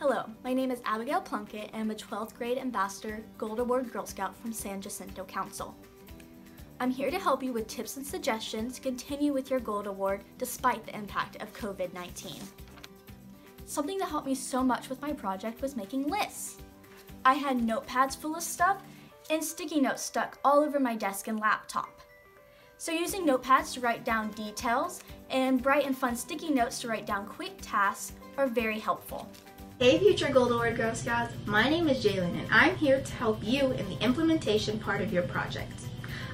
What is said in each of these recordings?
Hello, my name is Abigail Plunkett and I'm a 12th grade ambassador Gold Award Girl Scout from San Jacinto Council. I'm here to help you with tips and suggestions to continue with your Gold Award despite the impact of COVID-19. Something that helped me so much with my project was making lists. I had notepads full of stuff and sticky notes stuck all over my desk and laptop. So using notepads to write down details and bright and fun sticky notes to write down quick tasks are very helpful. Hey future Gold Award Girl Scouts, my name is Jalen and I'm here to help you in the implementation part of your project.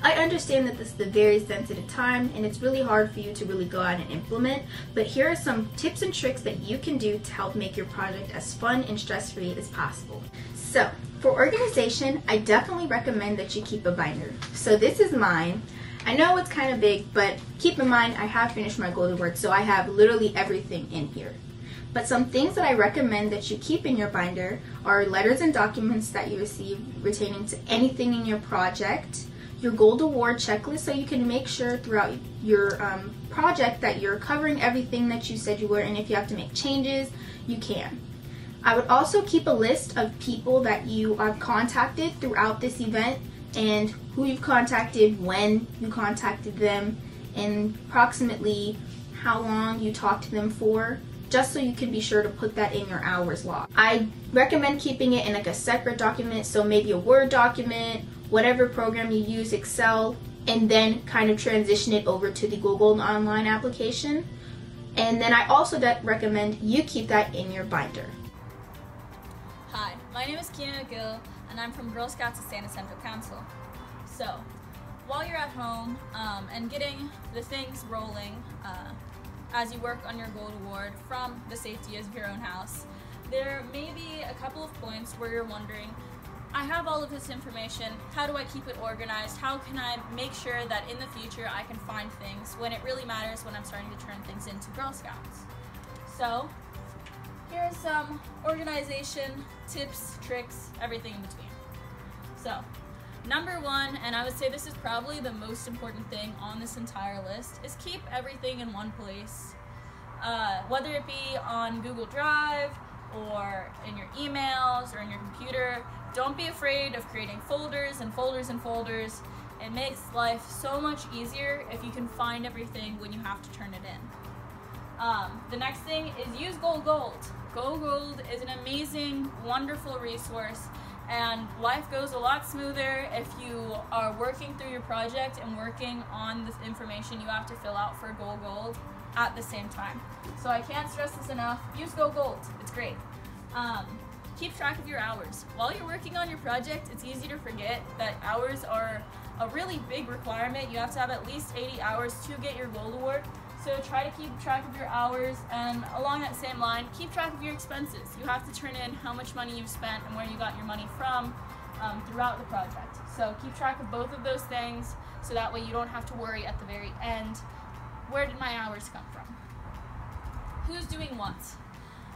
I understand that this is a very sensitive time and it's really hard for you to really go out and implement, but here are some tips and tricks that you can do to help make your project as fun and stress-free as possible. So, for organization, I definitely recommend that you keep a binder. So this is mine. I know it's kind of big, but keep in mind I have finished my gold award, so I have literally everything in here. But some things that I recommend that you keep in your binder are letters and documents that you receive pertaining to anything in your project, your gold award checklist so you can make sure throughout your um, project that you're covering everything that you said you were and if you have to make changes, you can. I would also keep a list of people that you have contacted throughout this event and who you've contacted, when you contacted them, and approximately how long you talked to them for, just so you can be sure to put that in your hours log. I recommend keeping it in like a separate document, so maybe a Word document, whatever program you use, Excel, and then kind of transition it over to the Go Gold Online application. And then I also recommend you keep that in your binder. Hi, my name is Kina Gill and I'm from Girl Scouts of San Jacinto Council. So, while you're at home um, and getting the things rolling uh, as you work on your Gold Award from the safety of your own house, there may be a couple of points where you're wondering, I have all of this information, how do I keep it organized? How can I make sure that in the future I can find things when it really matters when I'm starting to turn things into Girl Scouts? So, here are some organization tips, tricks, everything in between. So, number one, and I would say this is probably the most important thing on this entire list, is keep everything in one place. Uh, whether it be on Google Drive or in your emails or in your computer, don't be afraid of creating folders and folders and folders. It makes life so much easier if you can find everything when you have to turn it in. Um, the next thing is use Go Gold. Go Gold is an amazing, wonderful resource and life goes a lot smoother if you are working through your project and working on this information you have to fill out for Go Gold at the same time. So I can't stress this enough. Use Go Gold. It's great. Um, keep track of your hours. While you're working on your project, it's easy to forget that hours are a really big requirement. You have to have at least 80 hours to get your Gold Award. So try to keep track of your hours and along that same line, keep track of your expenses. You have to turn in how much money you've spent and where you got your money from um, throughout the project. So keep track of both of those things so that way you don't have to worry at the very end, where did my hours come from? Who's doing what?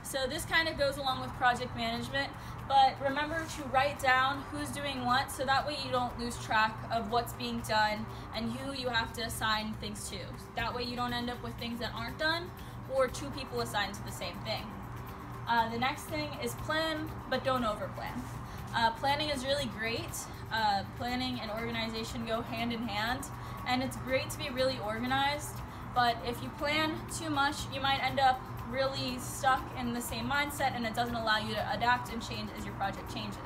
So this kind of goes along with project management, but remember to write down who's doing what so that way you don't lose track of what's being done and who you have to assign things to. That way you don't end up with things that aren't done or two people assigned to the same thing. Uh, the next thing is plan, but don't overplan. Uh, planning is really great. Uh, planning and organization go hand in hand, and it's great to be really organized, but if you plan too much, you might end up really stuck in the same mindset and it doesn't allow you to adapt and change as your project changes.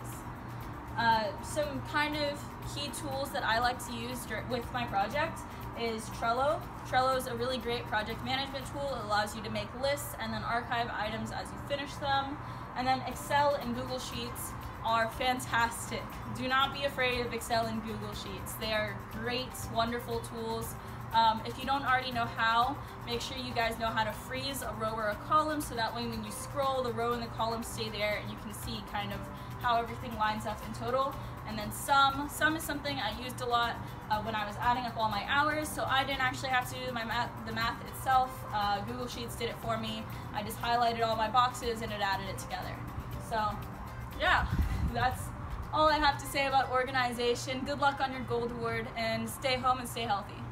Uh, some kind of key tools that I like to use with my project is Trello. Trello is a really great project management tool. It allows you to make lists and then archive items as you finish them. And then Excel and Google Sheets are fantastic. Do not be afraid of Excel and Google Sheets. They are great, wonderful tools um, if you don't already know how, make sure you guys know how to freeze a row or a column so that way when you scroll, the row and the column stay there and you can see kind of how everything lines up in total. And then sum. Sum is something I used a lot uh, when I was adding up all my hours, so I didn't actually have to do my math, the math itself. Uh, Google Sheets did it for me. I just highlighted all my boxes and it added it together. So yeah, that's all I have to say about organization. Good luck on your gold award and stay home and stay healthy.